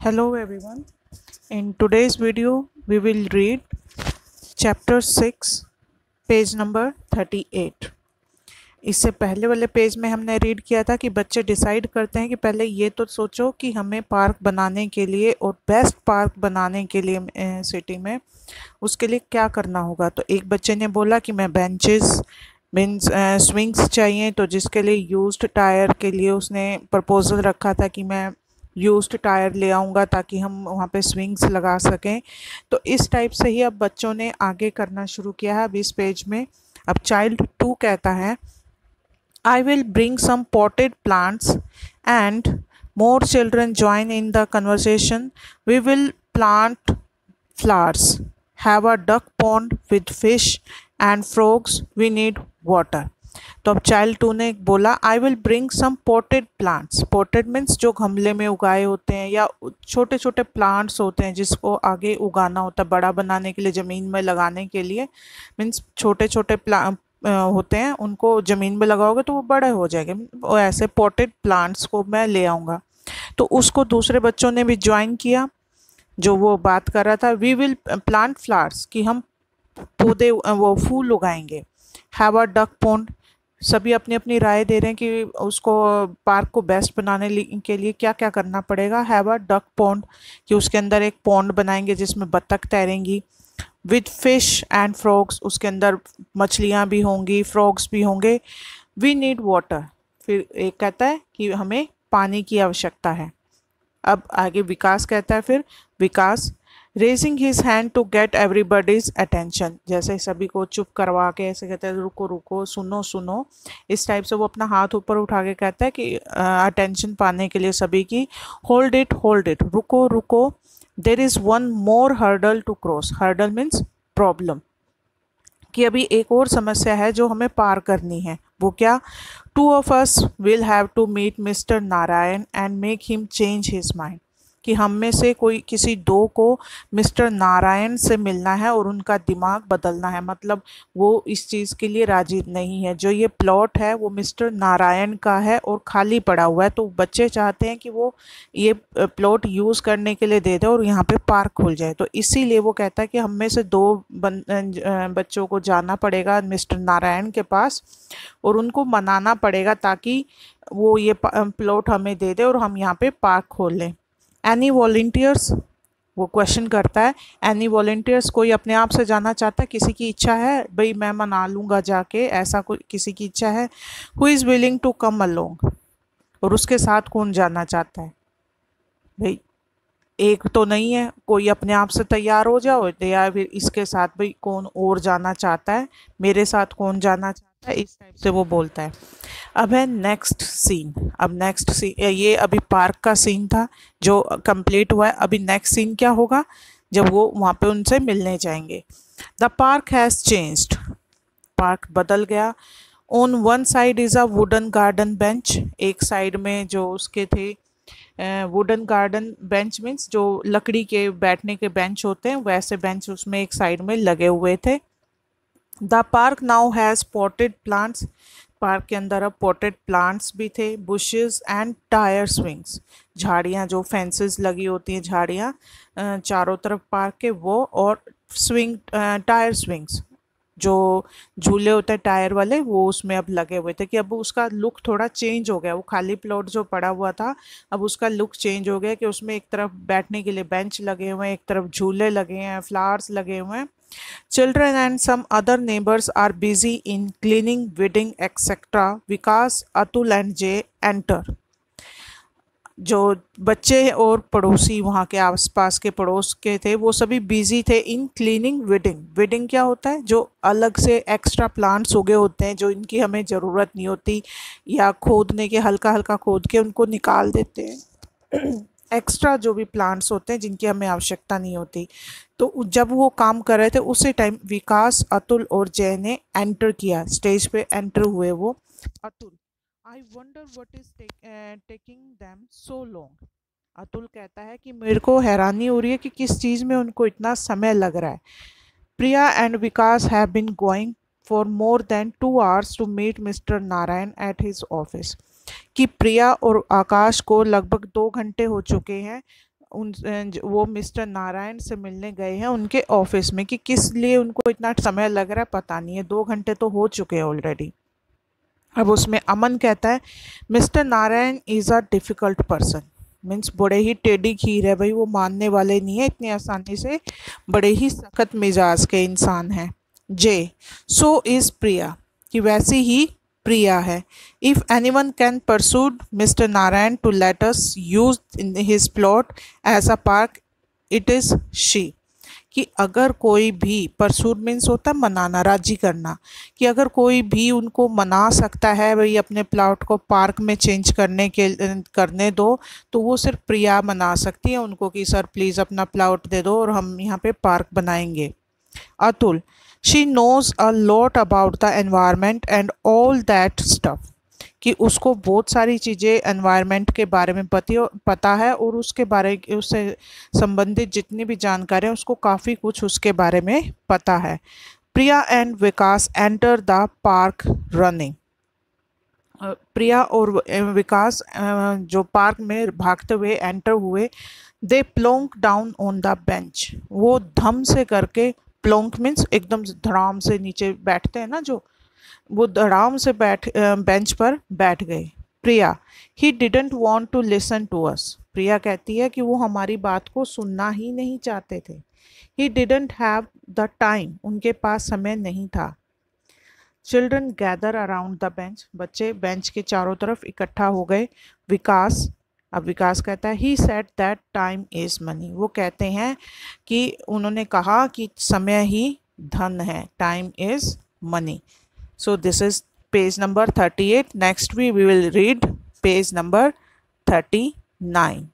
Hello everyone. In today's video, we will read chapter 6, page number 38. इससे पहले वाले page में हमने रीड किया था कि बच्चे डिसाइड करते हैं कि पहले ये तो सोचो कि हमें पार्क बनाने के लिए और बेस्ट पार्क बनाने के लिए सिटी में उसके लिए क्या करना होगा तो एक बच्चे ने बोला कि मैं बेंचेस मीन्स स्विंग्स चाहिए तो जिसके लिए यूज्ड टायर के लिए उसने प्रपोज़ल रखा था कि मैं यूज्ड टायर ले आऊँगा ताकि हम वहाँ पे स्विंग्स लगा सकें। तो इस टाइप से ही अब बच्चों ने आगे करना शुरू किया है। अब इस पेज में अब चाइल्ड टू कहता है I will bring some potted plants and more children join in the conversation we will plant flowers have a duck pond with fish and frogs we need water तो अब child two ने बोला I will bring some potted plants potted means जो गमले में उगाए होते हैं या छोटे छोटे प्लांट्स होते हैं जिसको आगे उगाना होता है, बड़ा बनाने के लिए, ज़मीन में लगाने के लिए मीन्स छोटे छोटे प्ला होते हैं, उनको ज़मीन में लगाओगे तो वो बड़े हो जाएँगे। ऐसे पोटेड प्लांट्स को मैं ले आऊँगा। तो उसको दूसरे बच्चों ने भी ज्वाइन किया, जो वो बात कर रहा था वी विल प्लांट फ्लावर्स कि हम पौधे, वो फूल उगाएँगे। हैव अ डक पॉन्ड सभी अपनी अपनी राय दे रहे हैं कि उसको पार्क को बेस्ट बनाने के लिए क्या क्या करना पड़ेगा। हैव अ डक पॉन्ड कि उसके अंदर एक पॉन्ड बनाएँगे जिसमें बत्तख तैरेंगी। विद फ़िश एंड फ्रॉग्स उसके अंदर मछलियाँ भी होंगी, फ्रॉग्स भी होंगे। We need water. फिर एक कहता है कि हमें पानी की आवश्यकता है। अब आगे विकास कहता है फिर, Vikas raising his hand to get everybody's attention जैसे सभी को चुप करवा के ऐसे कहते हैं रुको रुको सुनो सुनो। इस टाइप से वो अपना हाथ ऊपर उठा के कहता है कि अटेंशन uh, पाने के लिए सभी की होल्ड इट होल्ड इट रुको रुको. There is one more hurdle to cross hurdle means problem कि अभी एक और समस्या है जो हमें पार करनी है। वो क्या? Two of us will have to meet mister Narayan and make him change his mind कि हम में से कोई किसी दो को मिस्टर नारायण से मिलना है और उनका दिमाग बदलना है। मतलब वो इस चीज़ के लिए राज़ी नहीं है। जो ये प्लॉट है वो मिस्टर नारायण का है और खाली पड़ा हुआ है। तो बच्चे चाहते हैं कि वो ये प्लॉट यूज़ करने के लिए दे दे और यहाँ पे पार्क खुल जाए। तो इसीलिए वो कहता है कि हम में से दो बच्चों को जाना पड़ेगा मिस्टर नारायण के पास और उनको मनाना पड़ेगा ताकि वो ये प्लॉट हमें दे दे और हम यहाँ पे पार्क खोल लें। एनी वॉल्टियर्स वो क्वेश्चन करता है एनी वॉल्टियर्स कोई अपने आप से जाना चाहता है, किसी की इच्छा है, भाई मैं मना लूँगा जाके, ऐसा कोई, किसी की इच्छा है? Who is willing to come along और उसके साथ कौन जाना चाहता है? भाई, एक तो नहीं है, कोई अपने आप से तैयार हो जाओ या फिर इसके साथ, भाई कौन और जाना चाहता है? मेरे साथ कौन जाना चाहता है, इस टाइप से वो बोलता है। अब है नेक्स्ट सीन अब नेक्स्ट सीन ये अभी पार्क का सीन था, जो कंप्लीट हुआ है, अभी नेक्स्ट सीन क्या होगा? जब वो वहाँ पे उनसे मिलने जाएँगे। The park has changed park बदल गया। On one side is a wooden garden bench एक साइड में जो उसके थे वुडन गार्डन बेंच मीन्स जो लकड़ी के बैठने के बेंच होते हैं, वैसे बेंच उसमें एक साइड में लगे हुए थे। The park now has potted plants park के अंदर अब पॉटेड प्लांट्स भी थे बुशेस एंड टायर स्विंग्स झाड़ियाँ जो फेंसेस लगी होती हैं झाड़ियाँ चारों तरफ़ पार्क के, वो और स्विंग टायर स्विंग्स जो झूले होते हैं टायर वाले, वो उसमें अब लगे हुए थे कि अब उसका लुक थोड़ा चेंज हो गया. वो खाली प्लॉट जो पड़ा हुआ था, अब उसका लुक चेंज हो गया कि उसमें एक तरफ़ बैठने के लिए बेंच लगे हुए हैं, एक तरफ़ झूले लगे हैं फ्लावर्स लगे हुए हैं. Children and some other neighbors are busy in cleaning, weeding, etc. Vikas, Atul and Jay enter. जो बच्चे और पड़ोसी वहाँ के आसपास के पड़ोस के थे वो सभी बिज़ी थे इन क्लीनिंग विडिंग विडिंग क्या होता है जो अलग से एक्स्ट्रा प्लांट्स उगे होते हैं जो इनकी हमें ज़रूरत नहीं होती या खोदने के हल्का हल्का खोद के उनको निकाल देते हैं एक्स्ट्रा जो भी प्लांट्स होते हैं, जिनकी हमें आवश्यकता नहीं होती। तो जब वो काम कर रहे थे, उसी टाइम विकास, अतुल और जय ने एंटर किया। स्टेज पे एंटर हुए वो। Atul I wonder what is taking them so long Atul कहता है कि मेरे को हैरानी हो रही है कि किस चीज़ में उनको इतना समय लग रहा है। Priya and Vikas have been going for more than two hours to meet mister Narayan at his office कि प्रिया और आकाश को लगभग दो घंटे हो चुके हैं, उन वो मिस्टर नारायण से मिलने गए हैं उनके ऑफ़िस में कि किस लिए उनको इतना समय लग रहा है, पता नहीं है, दो घंटे तो हो चुके हैं ऑलरेडी अब उसमें अमन कहता है, mister Narayan is a difficult person means बड़े ही टेढ़ी खीर है भाई, वो मानने वाले नहीं है, इतनी आसानी से बड़े ही सख्त मिजाज के इंसान हैं। जे सो इज़ प्रिया, कि वैसी ही प्रिया है। Anyone can persuade mister Narayan to let us use in his plot as a park it is she कि अगर कोई भी परसूड मीन्स होता है मनाना, राज़ी करना। कि अगर कोई भी उनको मना सकता है, भाई, अपने प्लॉट को पार्क में चेंज करने के, करने दो तो वो सिर्फ़ प्रिया मना सकती है, उनको कि सर प्लीज़ अपना प्लॉट दे दो और हम यहाँ पे पार्क बनाएँगे। Atul she knows a lot about the environment and all that stuff कि उसको बहुत सारी चीज़ें एनवायरनमेंट के बारे में पति पता है और उसके बारे उससे संबंधित जितनी भी जानकारी है उसको काफ़ी कुछ उसके बारे में पता है। Priya and Vikas enter the park running Priya और विकास जो पार्क में भागते हुए एंटर हुए they plonk down on the bench वो धम से करके प्लोंक मीन्स एकदम धड़ाम से नीचे बैठते हैं ना जो, वो आराम से बैठ बेंच पर बैठ गए। Priya he didn't want to listen to us Priya कहती है कि वो हमारी बात को सुनना ही नहीं चाहते थे। He didn't have the time उनके पास समय नहीं था। Children gather around the bench बच्चे बेंच के चारों तरफ़ इकट्ठा हो गए। विकास अब विकास कहता है he said that time is money वो कहते हैं कि उन्होंने कहा कि समय ही धन है time is money so this is page number 38 next we, we will read page number 39